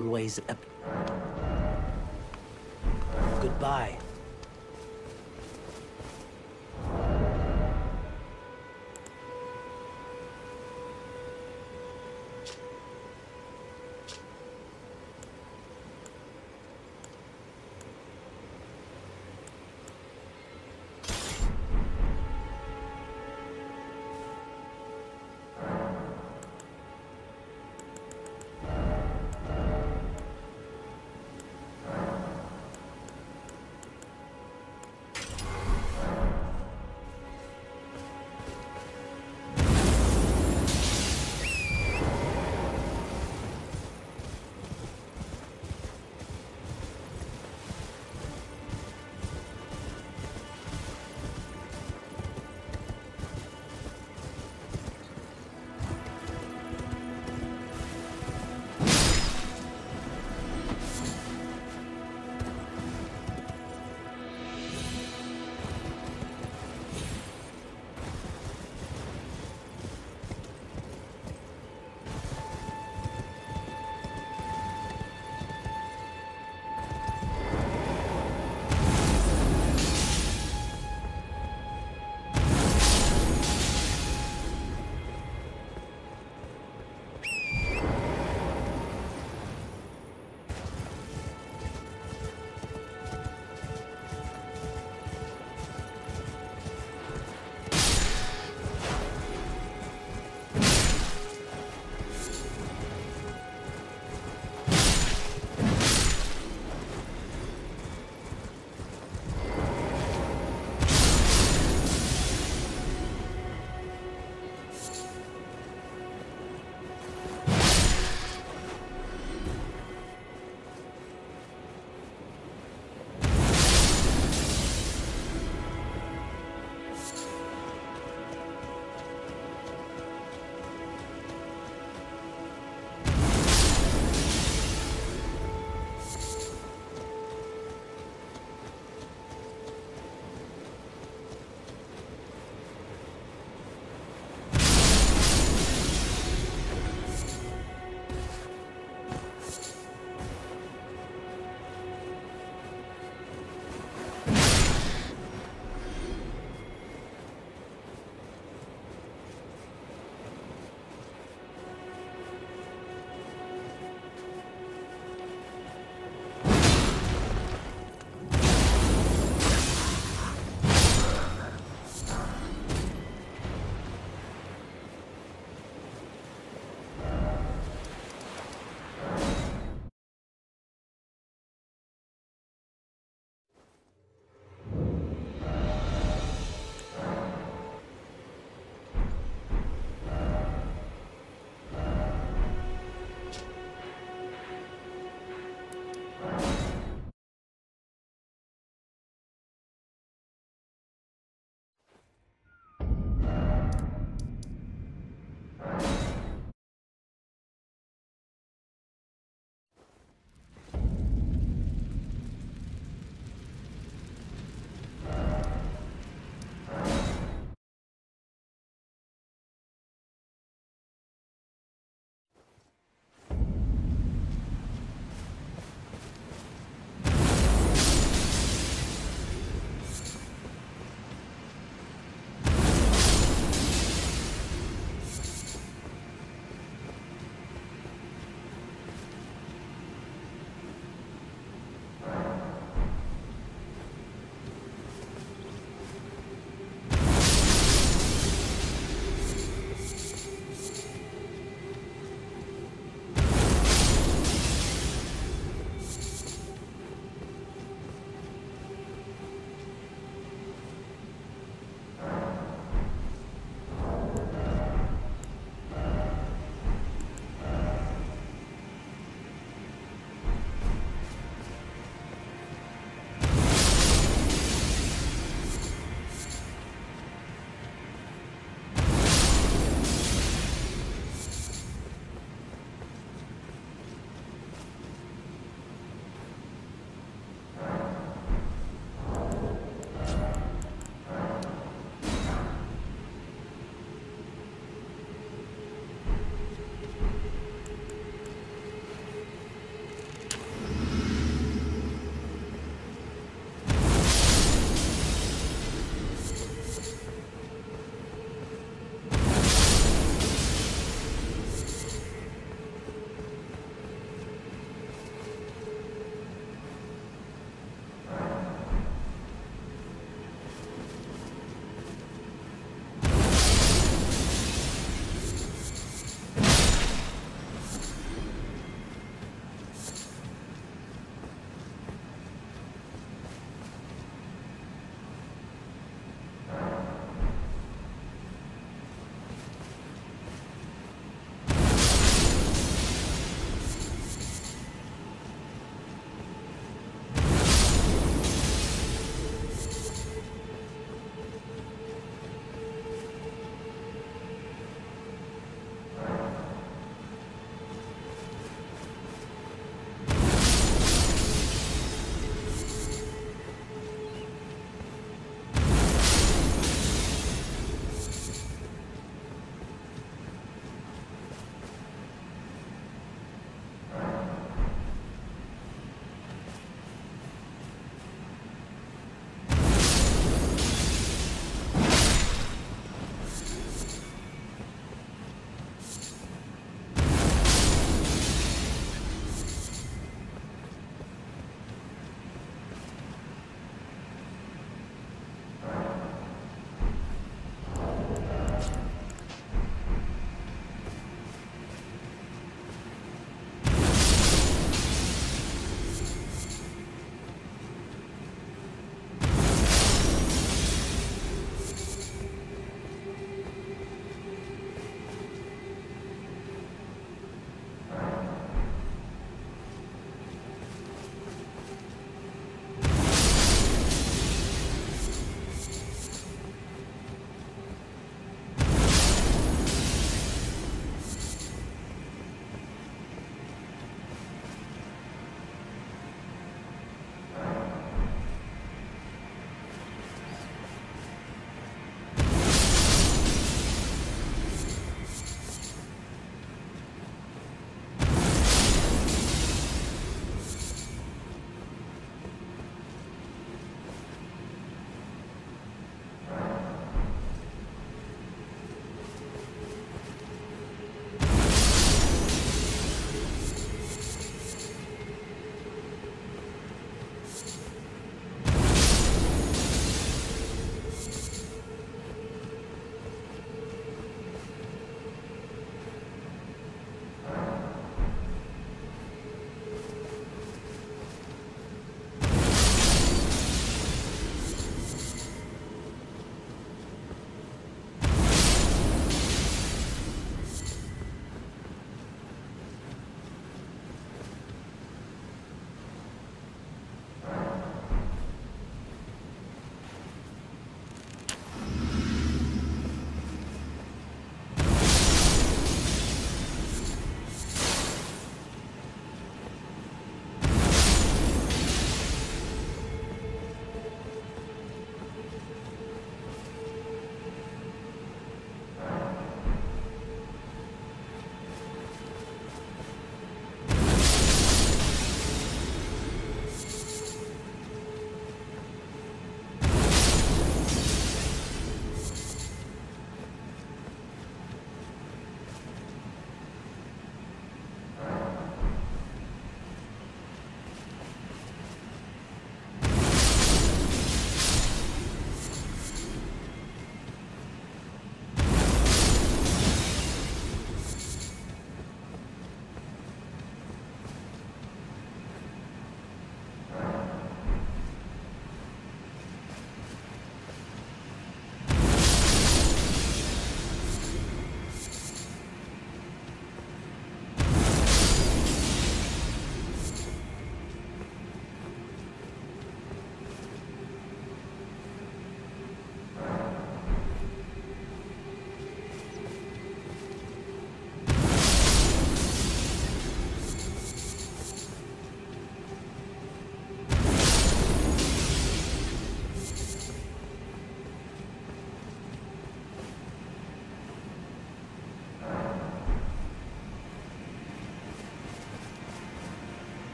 always a... Goodbye.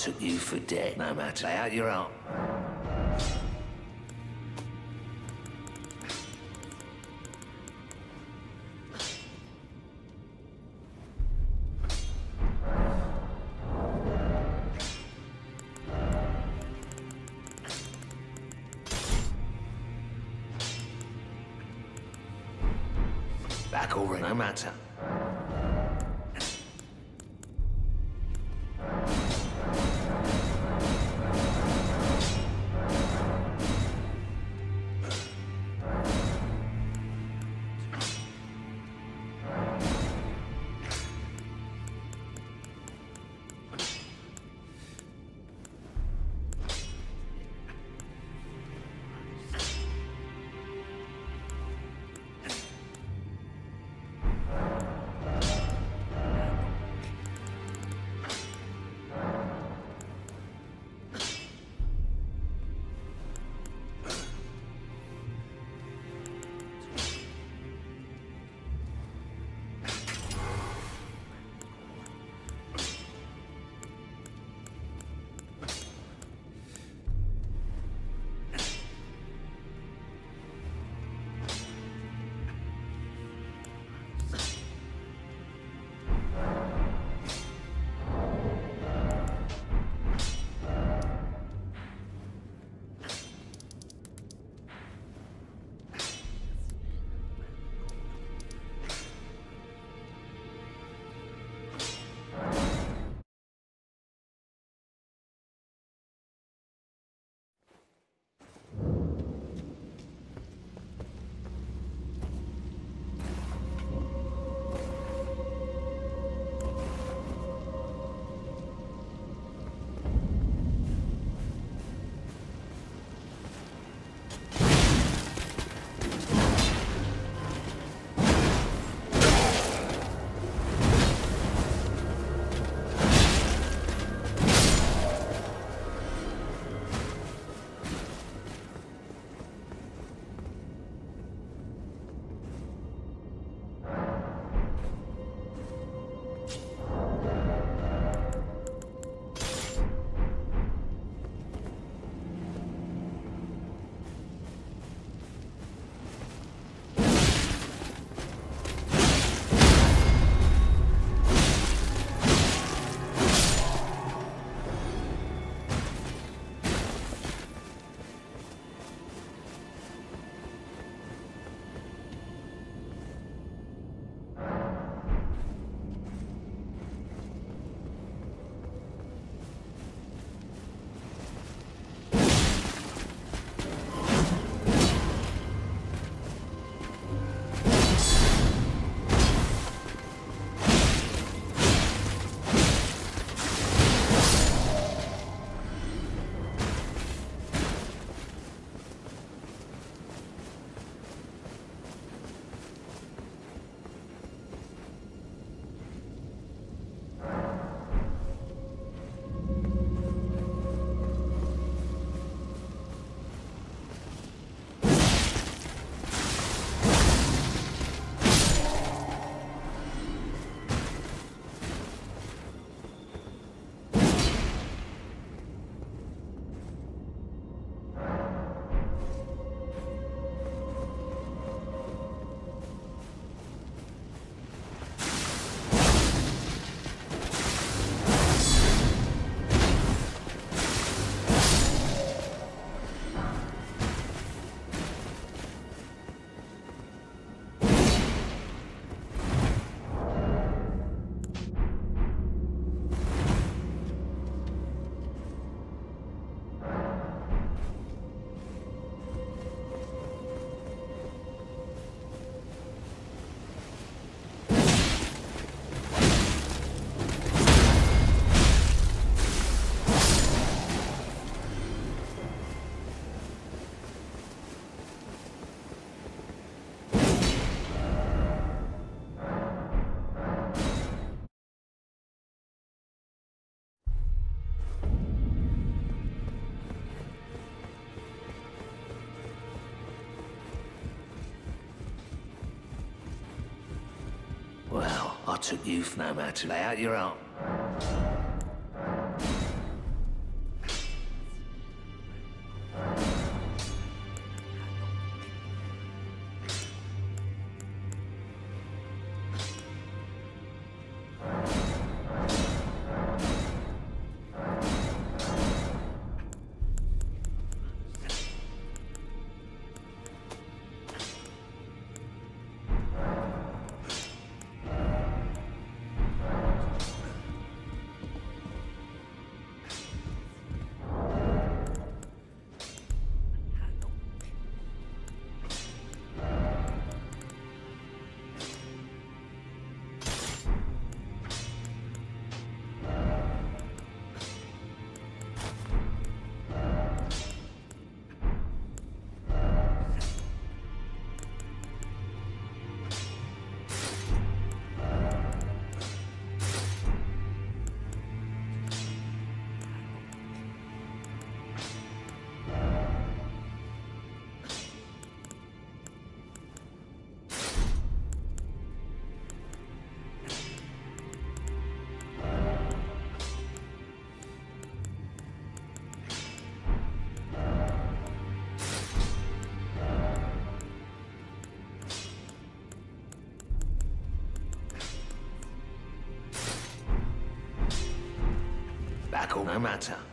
Took you for dead. No matter. Lay out your arm. Back already. No matter. I took you for no matter. Lay out your arm. Back or no matter.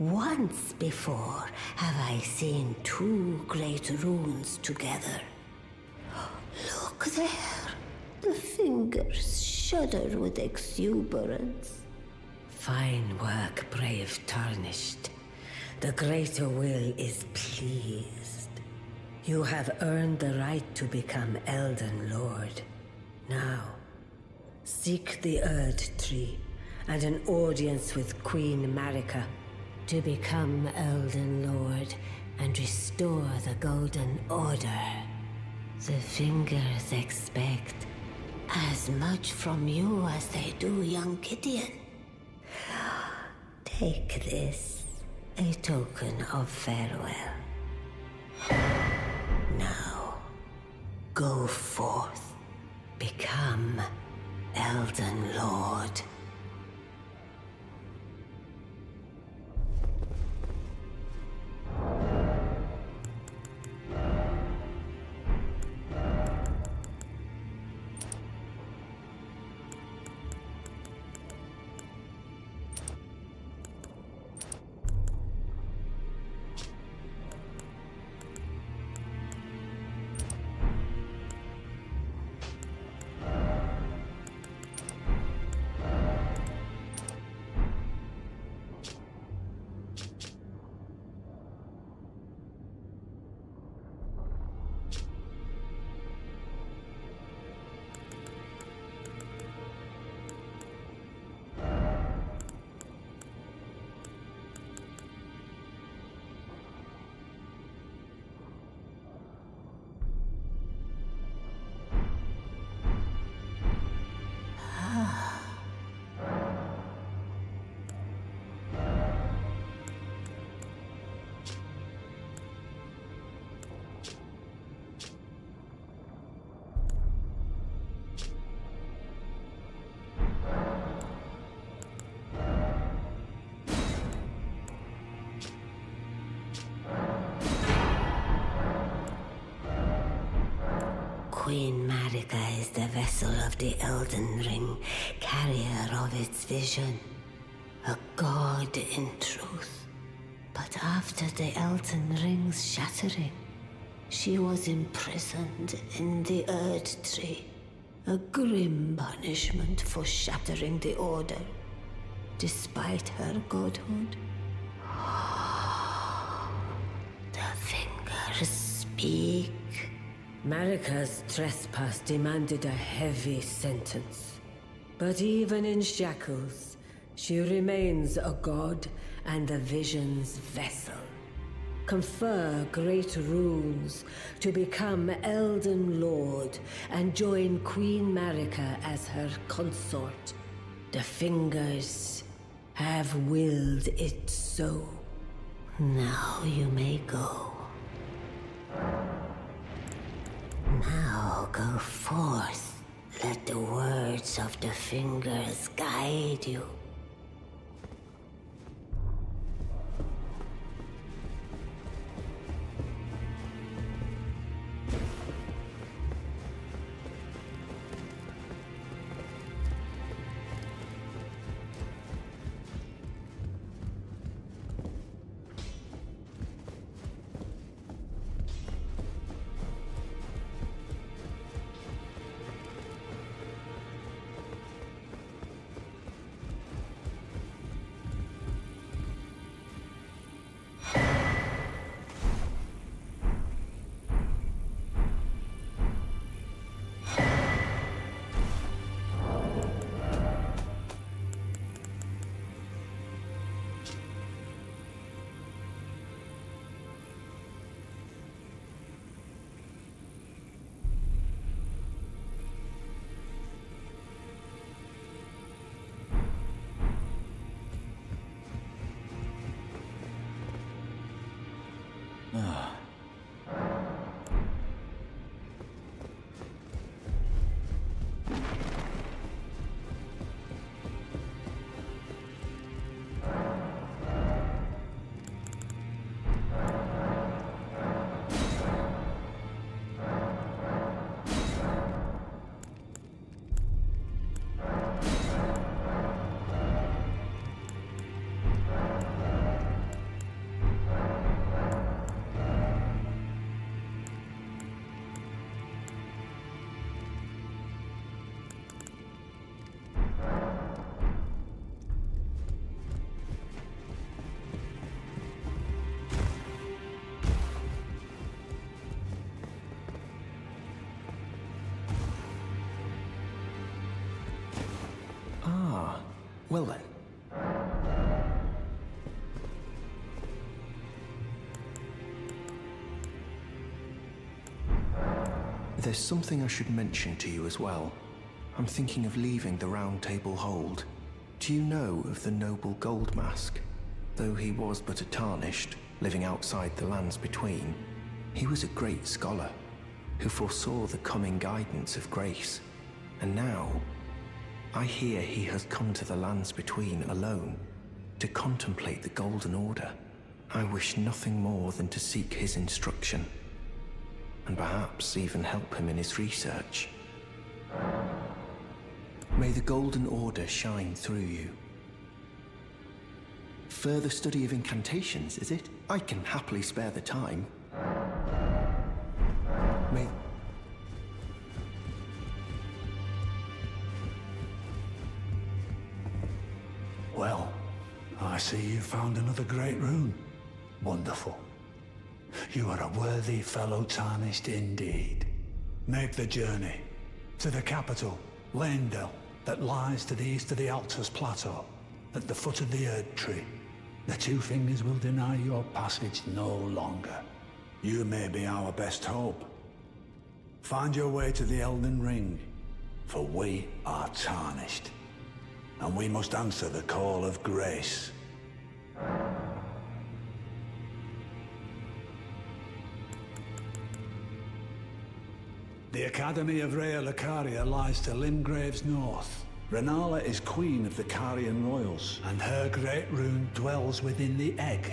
Once before have I seen two great runes together. Look there! The fingers shudder with exuberance. Fine work, brave Tarnished. The Greater Will is pleased. You have earned the right to become Elden Lord. Now, seek the Erd Tree and an audience with Queen Marika to become Elden Lord and restore the Golden Order. The Fingers expect as much from you as they do young Gideon. Take this, a token of farewell. Now, go forth, become Elden Lord. Queen Marika is the vessel of the Elden Ring, carrier of its vision. A god in truth. But after the Elden Ring's shattering, she was imprisoned in the Erd Tree. A grim punishment for shattering the Order, despite her godhood. The fingers speak. Marika's trespass demanded a heavy sentence. But even in shackles, she remains a god and the vision's vessel. Confer great runes to become Elden Lord and join Queen Marika as her consort. The fingers have willed it so. Now you may go. Now go forth. Let the words of the fingers guide you. Well then. There's something I should mention to you as well. I'm thinking of leaving the Round Table Hold. Do you know of the noble Goldmask? Though he was but a tarnished, living outside the lands between, he was a great scholar who foresaw the coming guidance of grace. And now, I hear he has come to the lands between alone to contemplate the Golden Order. I wish nothing more than to seek his instruction and perhaps even help him in his research. May the Golden Order shine through you. Further study of incantations, is it? I can happily spare the time. Found another great rune. Wonderful. You are a worthy fellow tarnished indeed. Make the journey to the capital, Leyndell, that lies to the east of the Altus Plateau, at the foot of the Erd Tree. The Two Fingers will deny your passage no longer. You may be our best hope. Find your way to the Elden Ring, for we are tarnished and we must answer the call of grace. The Academy of Raya Lucaria lies to Limgrave's north. Rennala is queen of the Carian royals, and her great rune dwells within the Egg.